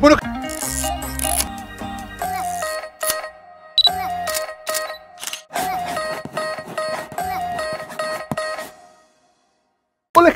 Bueno,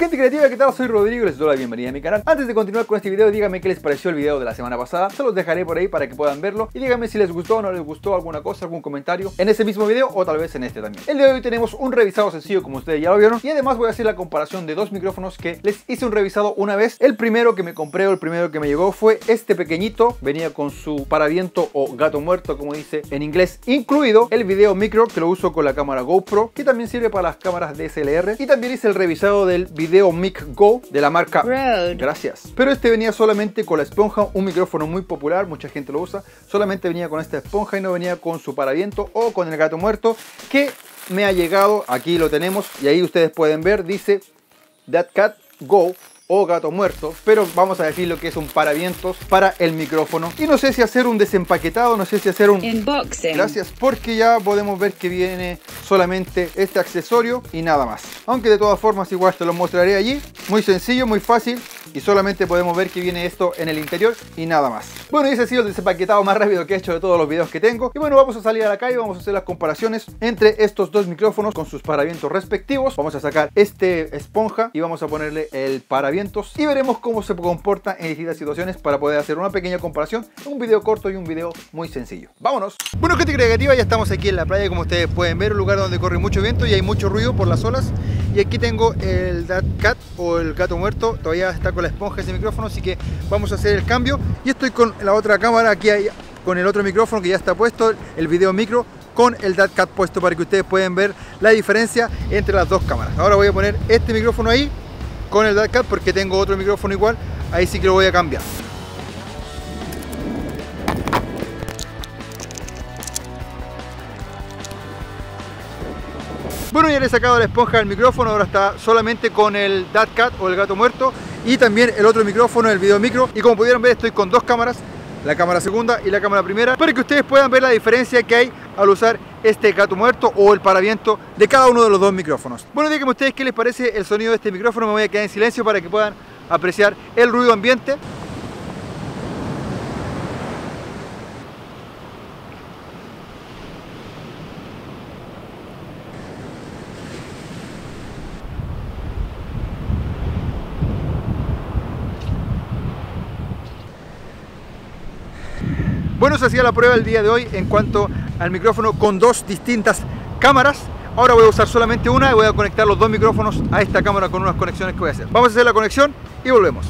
gente creativa, ¿qué tal? Soy Rodrigo, les doy la bienvenida a mi canal. Antes de continuar con este video, díganme qué les pareció el video de la semana pasada. Se los dejaré por ahí para que puedan verlo. Y díganme si les gustó o no les gustó alguna cosa, algún comentario en ese mismo video o tal vez en este también. El día de hoy tenemos un revisado sencillo como ustedes ya lo vieron. Y además voy a hacer la comparación de dos micrófonos que les hice un revisado una vez. El primero que me compré o el primero que me llegó fue este pequeñito. Venía con su paraviento o gato muerto como dice en inglés. Incluido el video micro que lo uso con la cámara GoPro. Que también sirve para las cámaras DSLR. Y también hice el revisado del video Mic Go de la marca Rode. Gracias. Pero este venía solamente con la esponja, un micrófono muy popular, mucha gente lo usa. Solamente venía con esta esponja y no venía con su paraviento o con el gato muerto que me ha llegado. Aquí lo tenemos y ahí ustedes pueden ver, dice That Cat Go o gato muerto, pero vamos a decir lo que es un paravientos para el micrófono. Y no sé si hacer un desempaquetado, no sé si hacer un Unboxing. Gracias, porque ya podemos ver que viene solamente este accesorio y nada más. Aunque de todas formas igual te lo mostraré allí. Muy sencillo, muy fácil y solamente podemos ver que viene esto en el interior y nada más. Bueno, y ese ha sido el desempaquetado más rápido que he hecho de todos los videos que tengo. Y bueno, vamos a salir a la calle, vamos a hacer las comparaciones entre estos dos micrófonos con sus paravientos respectivos. Vamos a sacar este esponja y vamos a ponerle el paravientos y veremos cómo se comporta en distintas situaciones para poder hacer una pequeña comparación un video corto y un video muy sencillo. ¡Vámonos! Bueno, gente creativa, ya estamos aquí en la playa, como ustedes pueden ver, un lugar donde corre mucho viento y hay mucho ruido por las olas. Y aquí tengo el That Cat o el gato muerto, todavía está con la esponja ese micrófono, así que vamos a hacer el cambio. Y estoy con la otra cámara, aquí hay, con el otro micrófono que ya está puesto, el video micro con el That Cat puesto para que ustedes puedan ver la diferencia entre las dos cámaras. Ahora voy a poner este micrófono ahí con el Dark Cat porque tengo otro micrófono igual, ahí sí que lo voy a cambiar. Bueno, ya le he sacado la esponja del micrófono, ahora está solamente con el Dark Cat o el gato muerto y también el otro micrófono, el video micro. Y como pudieron ver, estoy con dos cámaras, la cámara segunda y la cámara primera, para que ustedes puedan ver la diferencia que hay al usar este gato muerto o el paraviento de cada uno de los dos micrófonos. Bueno, díganme ustedes qué les parece el sonido de este micrófono, me voy a quedar en silencio para que puedan apreciar el ruido ambiente. Bueno, se hacía la prueba el día de hoy en cuanto al micrófono con dos distintas cámaras. Ahora voy a usar solamente una y voy a conectar los dos micrófonos a esta cámara con unas conexiones que voy a hacer. Vamos a hacer la conexión y volvemos.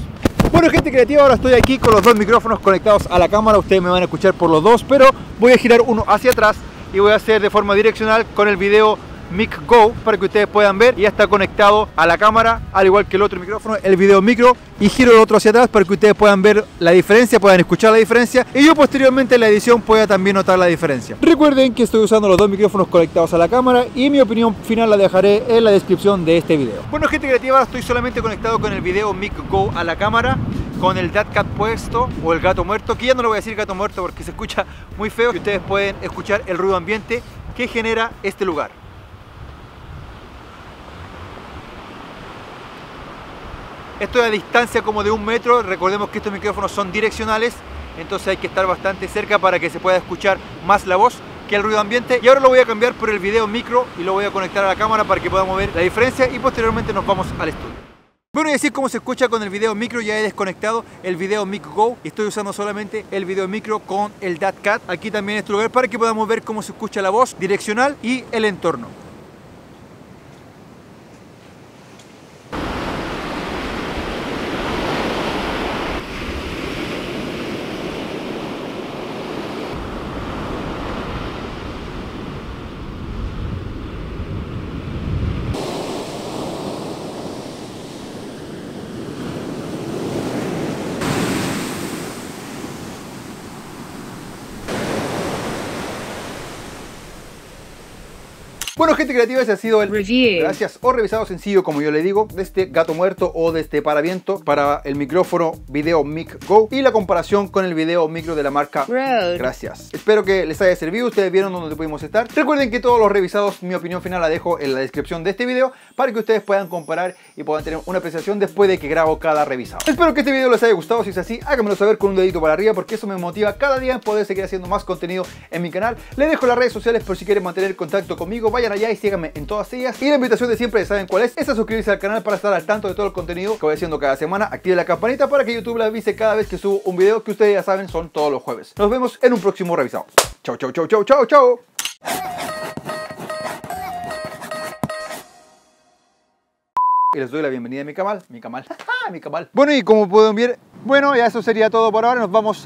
Bueno gente creativa, ahora estoy aquí con los dos micrófonos conectados a la cámara. Ustedes me van a escuchar por los dos, pero voy a girar uno hacia atrás y voy a hacer de forma direccional con el video Mic Go para que ustedes puedan ver. Ya está conectado a la cámara, al igual que el otro micrófono, el video micro. Y giro el otro hacia atrás para que ustedes puedan ver la diferencia, puedan escuchar la diferencia. Y yo posteriormente en la edición pueda también notar la diferencia. Recuerden que estoy usando los dos micrófonos conectados a la cámara y mi opinión final la dejaré en la descripción de este video. Bueno gente creativa, estoy solamente conectado con el video Mic Go a la cámara con el Dead Cat puesto o el gato muerto, que ya no lo voy a decir gato muerto porque se escucha muy feo y ustedes pueden escuchar el ruido ambiente que genera este lugar. Estoy a distancia como de un metro, recordemos que estos micrófonos son direccionales, entonces hay que estar bastante cerca para que se pueda escuchar más la voz que el ruido ambiente. Y ahora lo voy a cambiar por el video micro y lo voy a conectar a la cámara para que podamos ver la diferencia y posteriormente nos vamos al estudio. Bueno, y así como se escucha con el video micro, ya he desconectado el video Mic Go y estoy usando solamente el video micro con el Dat Cat. Aquí también en este lugar para que podamos ver cómo se escucha la voz direccional y el entorno. Gente creativa, ese ha sido el Review. gracias o revisado sencillo, como yo le digo, de este gato muerto o de este paraviento para el micrófono Video Mic Go y la comparación con el video micro de la marca Rode. Gracias. Espero que les haya servido. Ustedes vieron dónde pudimos estar. Recuerden que todos los revisados, mi opinión final la dejo en la descripción de este video para que ustedes puedan comparar y puedan tener una apreciación después de que grabo cada revisado. Espero que este video les haya gustado. Si es así, háganmelo saber con un dedito para arriba porque eso me motiva cada día a poder seguir haciendo más contenido en mi canal. Les dejo las redes sociales por si quieren mantener contacto conmigo. Vayan allá y síganme en todas ellas. Y la invitación de siempre, saben cuál es, es a suscribirse al canal para estar al tanto de todo el contenido que voy haciendo cada semana. Active la campanita para que YouTube les avise cada vez que subo un video que ustedes ya saben son todos los jueves. Nos vemos en un próximo revisado. Chau, chau, chau, chau, chau, chau. Y les doy la bienvenida a mi canal, mi canal, mi canal. Bueno, y como pueden ver, bueno, ya eso sería todo por ahora. Nos vamos